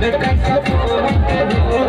दर्द कब